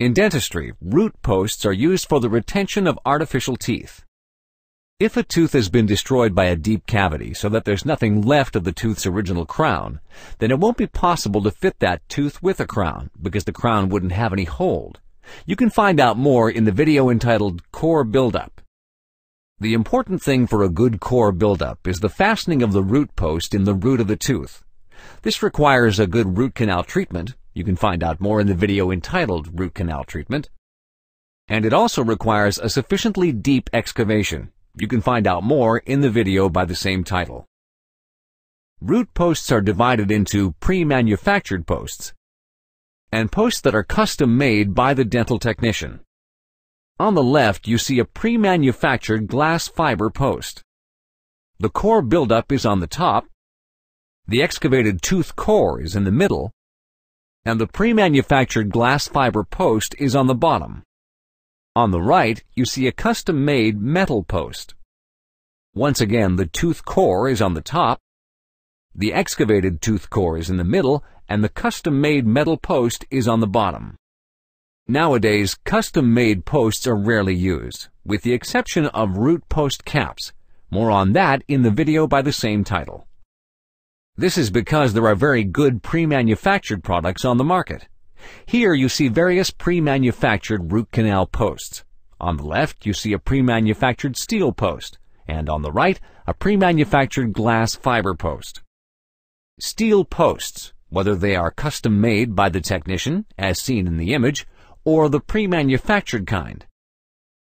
In dentistry, root posts are used for the retention of artificial teeth. If a tooth has been destroyed by a deep cavity so that there's nothing left of the tooth's original crown, then it won't be possible to fit that tooth with a crown because the crown wouldn't have any hold. You can find out more in the video entitled Core Buildup. The important thing for a good core buildup is the fastening of the root post in the root of the tooth. This requires a good root canal treatment, you can find out more in the video entitled Root Canal Treatment. And it also requires a sufficiently deep excavation. You can find out more in the video by the same title. Root posts are divided into pre-manufactured posts and posts that are custom made by the dental technician. On the left, you see a pre-manufactured glass fiber post. The core buildup is on the top, the excavated tooth core is in the middle, and the pre-manufactured glass fiber post is on the bottom. On the right, you see a custom-made metal post. Once again, the tooth core is on the top, the excavated tooth core is in the middle, and the custom-made metal post is on the bottom. Nowadays, custom-made posts are rarely used, with the exception of root post caps. More on that in the video by the same title. This is because there are very good pre-manufactured products on the market. Here you see various pre-manufactured root canal posts. On the left you see a pre-manufactured steel post, and on the right a pre-manufactured glass fiber post. Steel posts, whether they are custom made by the technician, as seen in the image, or the pre-manufactured kind,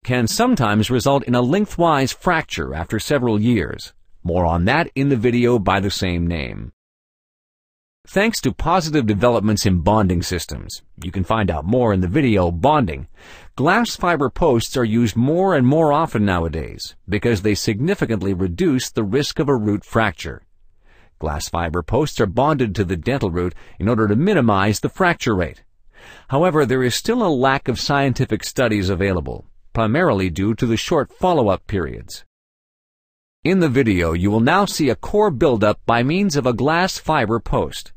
can sometimes result in a lengthwise fracture after several years, more on that in the video by the same name. Thanks to positive developments in bonding systems, you can find out more in the video Bonding, glass fiber posts are used more and more often nowadays because they significantly reduce the risk of a root fracture. Glass fiber posts are bonded to the dental root in order to minimize the fracture rate. However, there is still a lack of scientific studies available, primarily due to the short follow-up periods. In the video, you will now see a core buildup by means of a glass fiber post.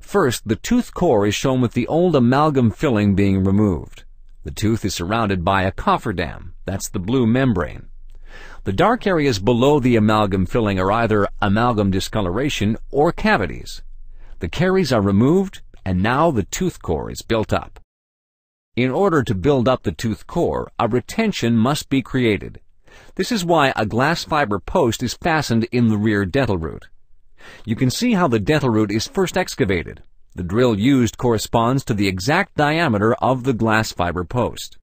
First, the tooth core is shown with the old amalgam filling being removed. The tooth is surrounded by a cofferdam, that's the blue membrane. The dark areas below the amalgam filling are either amalgam discoloration or cavities. The caries are removed, and now the tooth core is built up. In order to build up the tooth core, a retention must be created. This is why a glass fiber post is fastened in the rear dental root. You can see how the dental root is first excavated. The drill used corresponds to the exact diameter of the glass fiber post.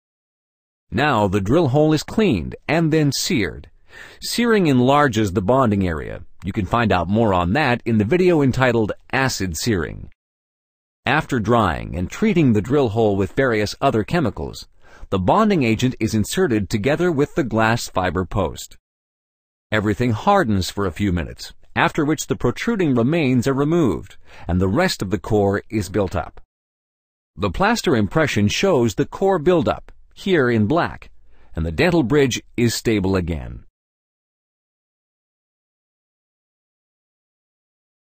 Now the drill hole is cleaned and then seared. Searing enlarges the bonding area. You can find out more on that in the video entitled Acid Searing. After drying and treating the drill hole with various other chemicals, the bonding agent is inserted together with the glass fiber post. Everything hardens for a few minutes, after which the protruding remains are removed, and the rest of the core is built up. The plaster impression shows the core buildup, here in black, and the dental bridge is stable again.